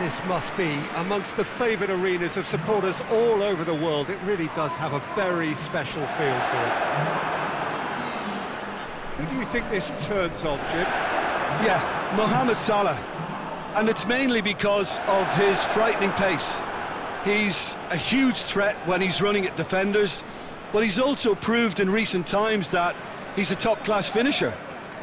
This must be amongst the favoured arenas of supporters all over the world. It really does have a very special feel to it. Who do you think this turns on, Jim? Yeah, Mohamed Salah. And it's mainly because of his frightening pace. He's a huge threat when he's running at defenders, but he's also proved in recent times that he's a top-class finisher.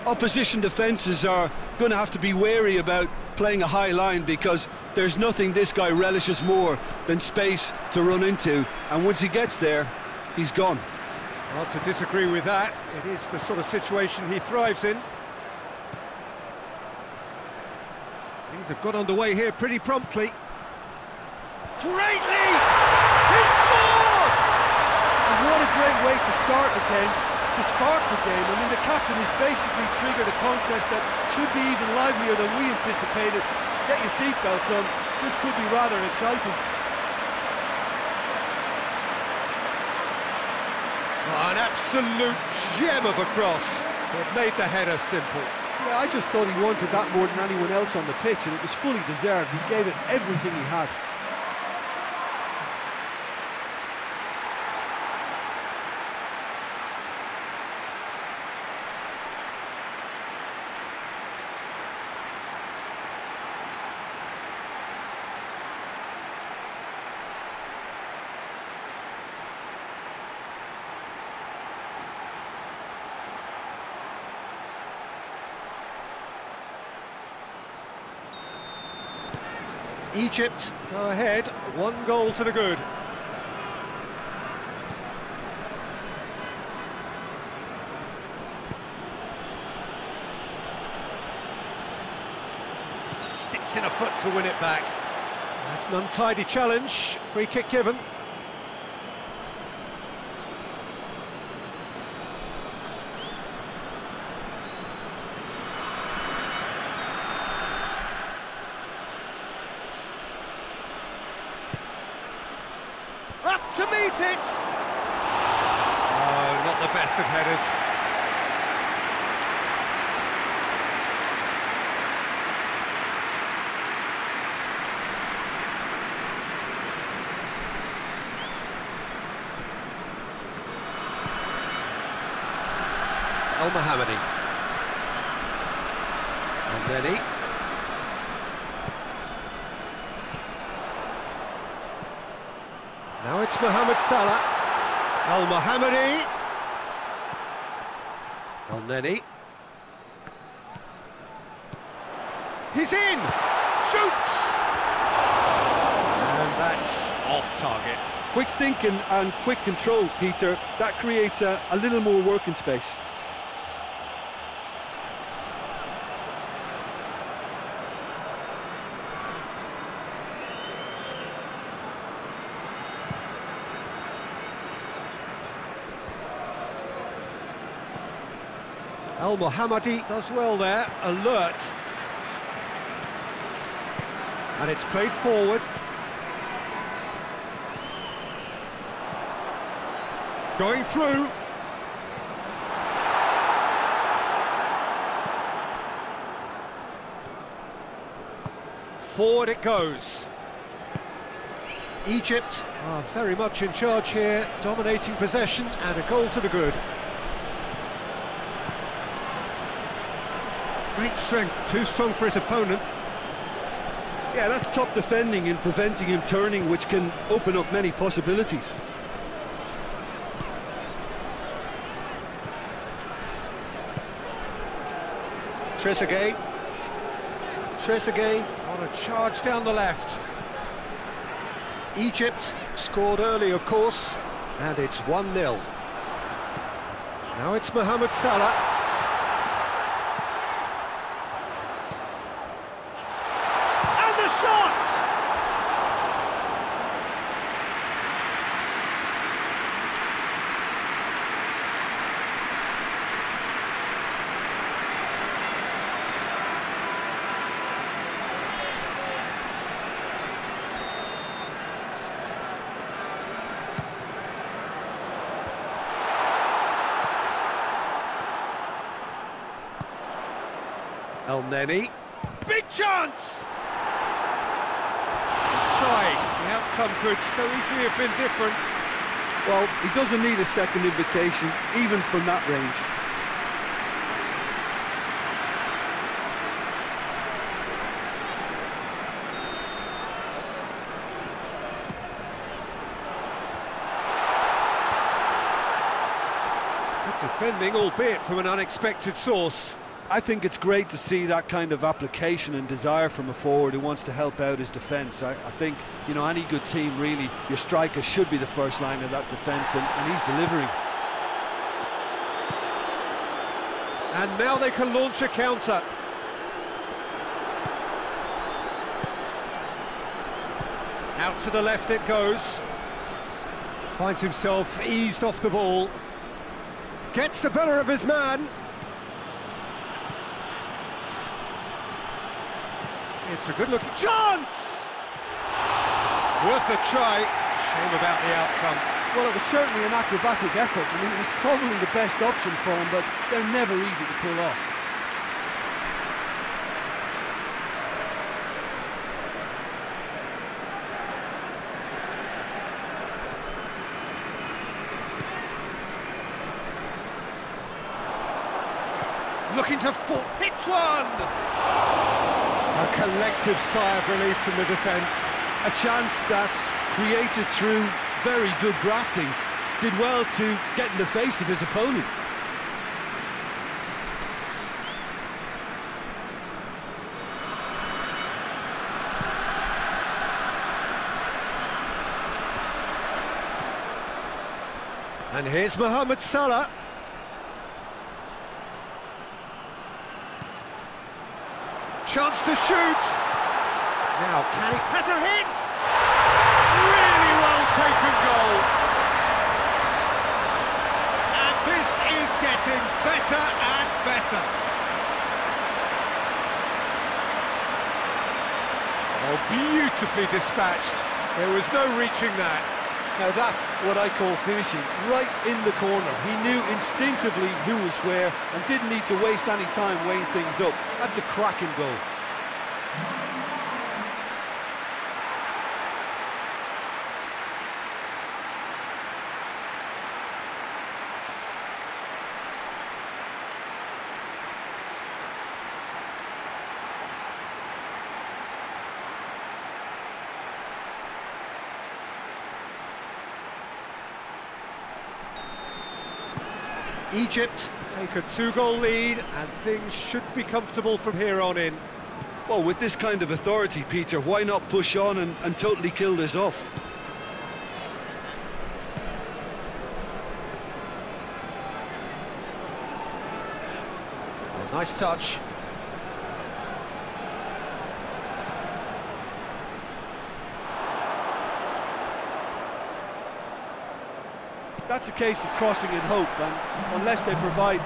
Opposition defences are going to have to be wary about playing a high line because there's nothing this guy relishes more than space to run into, and once he gets there, he's gone. Not to disagree with that. It is the sort of situation he thrives in. Things have got underway here pretty promptly. Greatly! He scored! And what a great way to start the game, to spark the game. I mean, the captain has basically triggered a contest that should be even livelier than we anticipated. Get your seatbelts on, this could be rather exciting. Oh, an absolute gem of a cross. It made the header simple. Yeah, I just thought he wanted that more than anyone else on the pitch, and it was fully deserved. He gave it everything he had. Egypt go ahead, one goal to the good. Sticks in a foot to win it back. That's an untidy challenge, free kick given. Up to meet it! Oh, not the best of headers. El Mohammadi. And. Now it's Mohamed Salah. Al Mohammadi. Elneny. He's in! Shoots! And that's off target. Quick thinking and quick control, Peter, that creates a, a little more working space. Al Mohammadi does well there, alert. And it's played forward. Going through. Forward it goes. Egypt are very much in charge here, dominating possession and a goal to the good. Great strength, too strong for his opponent. Yeah, that's top defending and preventing him turning, which can open up many possibilities. Trezeguet. Trezeguet on a charge down the left. Egypt scored early, of course, and it's 1-0. Now it's Mohamed Salah. And the shot! Elneny. Big chance! Try. The outcome could so easily have been different. Well, he doesn't need a second invitation, even from that range. Defending, albeit from an unexpected source. I think it's great to see that kind of application and desire from a forward who wants to help out his defence. I, I, think, you know, any good team, really, your striker should be the first line of that defence, and, and he's delivering. And now they can launch a counter. Out to the left it goes. Finds himself eased off the ball. Gets the better of his man. It's a good-looking chance! Worth a try. Shame about the outcome. Well, it was certainly an acrobatic effort. I mean, it was probably the best option for him, but they're never easy to pull off. Looking to full hits one! Collective sigh of relief from the defence. A chance that's created through very good grafting. Did well to get in the face of his opponent. And here's Mohamed Salah. Chance to shoot. Now, can he... Has a hit! Really well taken goal. And this is getting better and better. Oh, beautifully dispatched. There was no reaching that. Now that's what I call finishing, right in the corner. He knew instinctively who was where and didn't need to waste any time weighing things up. That's a cracking goal. Egypt take a two-goal lead and things should be comfortable from here on in. Well, with this kind of authority, Peter, why not push on and, and totally kill this off? Nice touch. That's a case of crossing in hope, and unless they provide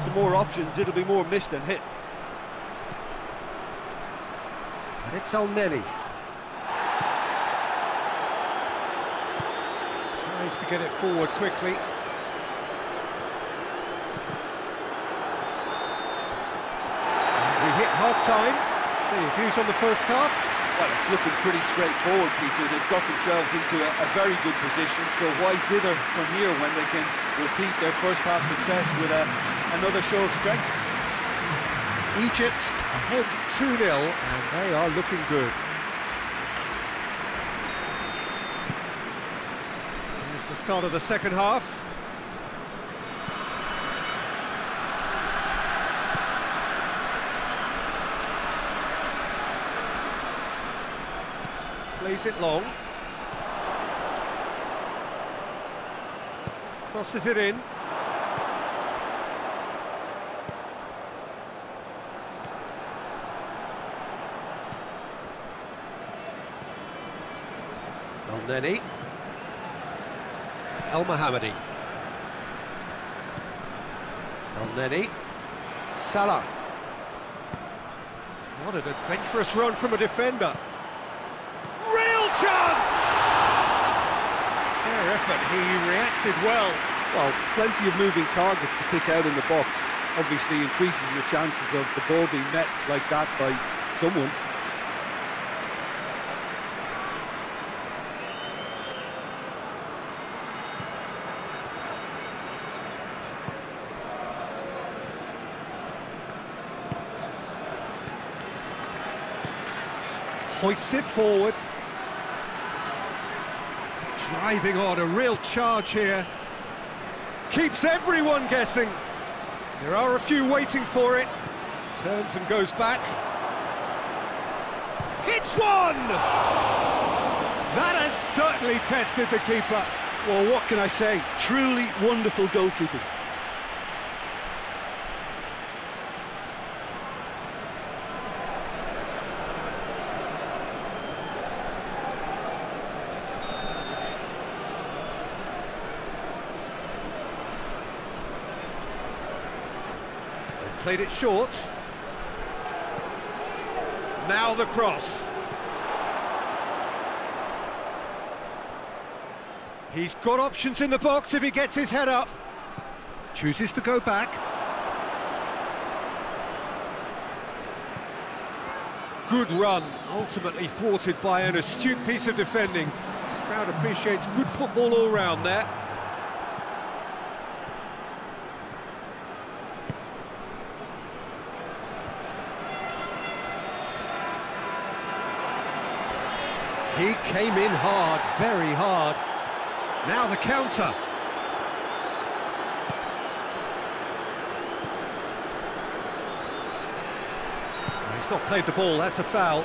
some more options, it'll be more missed than hit. And it's Elneny. Tries to get it forward quickly. And we hit half-time. So your views on the first half? Well, it's looking pretty straightforward, Peter. They've got themselves into a, a very good position, so why dither from here when they can repeat their first half success with a, another show of strength? Egypt ahead 2-0, and they are looking good. Here's the start of the second half. Plays it long. Crosses it in. Elneny. El Mohammadi. Elneny. Salah. What an adventurous run from a defender chance! Fair effort, he reacted well. Well, plenty of moving targets to pick out in the box. Obviously increases your chances of the ball being met like that by someone. hoists it forward Driving on, a real charge here. Keeps everyone guessing. There are a few waiting for it. Turns and goes back. Hits one! That has certainly tested the keeper. Well, what can I say? Truly wonderful goalkeeping. Played it short. Now the cross. He's got options in the box if he gets his head up. Chooses to go back. Good run, ultimately thwarted by an astute piece of defending. Crowd appreciates good football all round there. He came in hard, very hard. Now the counter. He's not played the ball, that's a foul.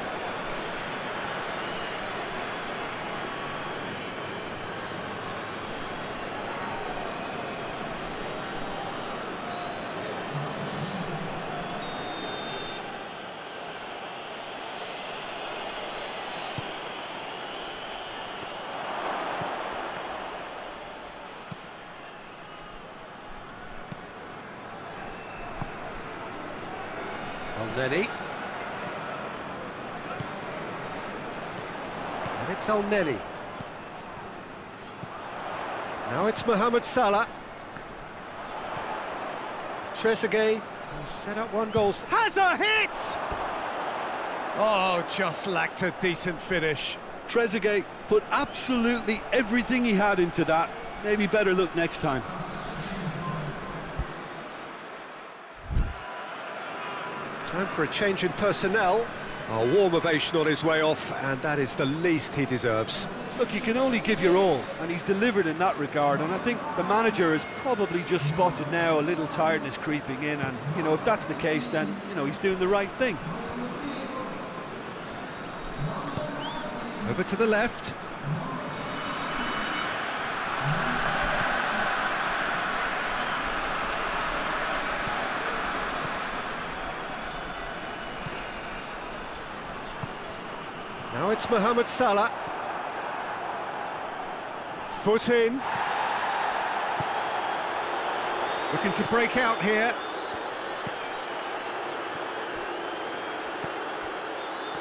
Elneny. And it's Elneny. Now it's Mohamed Salah. Trezeguet, who set up one goal, has a hit! Oh, just lacked a decent finish. Trezeguet put absolutely everything he had into that. Maybe better look next time. Time for a change in personnel. A warm ovation on his way off, and that is the least he deserves. Look, you can only give your all, and he's delivered in that regard. And I think the manager has probably just spotted now a little tiredness creeping in. And, you know, if that's the case, then, you know, he's doing the right thing. Over to the left. Now it's Mohamed Salah. Foot in. Looking to break out here.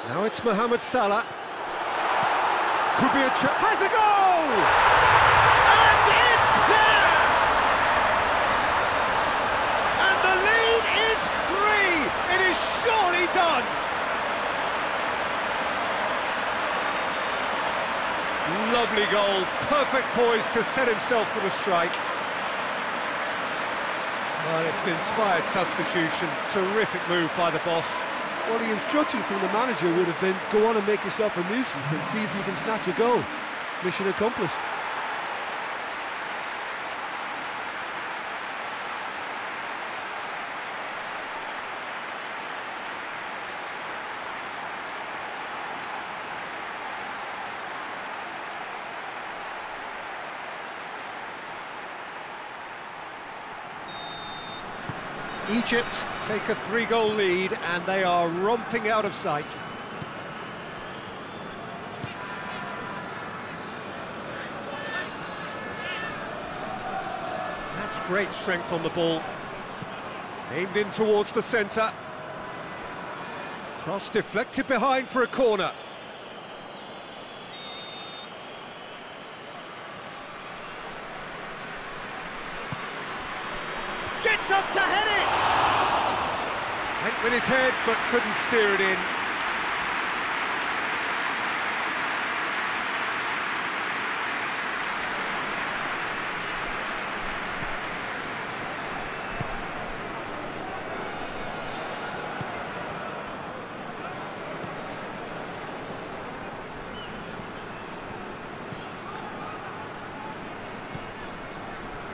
Now it's Mohamed Salah. Could be a chance. Has a goal! And it's there! And the lead is three! It is surely done! Lovely goal, perfect poise to set himself for the strike. Well, it's an inspired substitution, terrific move by the boss. Well, the instruction from the manager would have been go on and make yourself a nuisance and see if you can snatch a goal. Mission accomplished. Egypt take a three-goal lead and they are romping out of sight. That's great strength on the ball. Aimed in towards the centre. Cross deflected behind for a corner. Gets up to! Went with his head, but couldn't steer it in.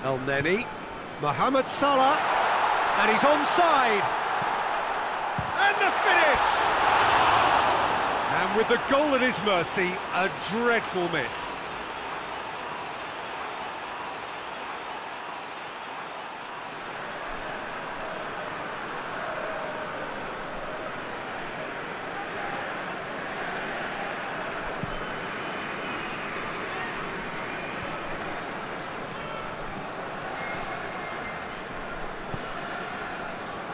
Elneny, Mohamed Salah, and he's onside. And the finish! And with the goal at his mercy, a dreadful miss.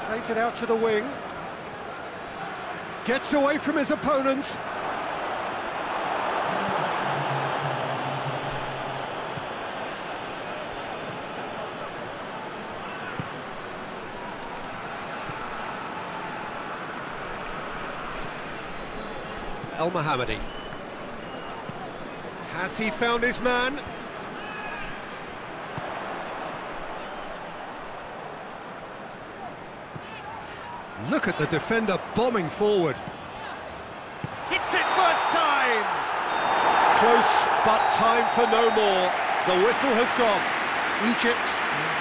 Plays it out to the wing. Gets away from his opponents. El Mohammadi. Has he found his man? Look at the defender bombing forward. Hits it first time! Close, but time for no more. The whistle has gone. Egypt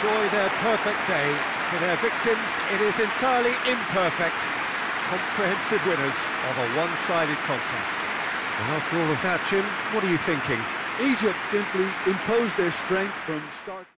enjoy their perfect day. For their victims, it is entirely imperfect. Comprehensive winners of a one-sided contest. And after all of that, Jim, what are you thinking? Egypt simply imposed their strength from start.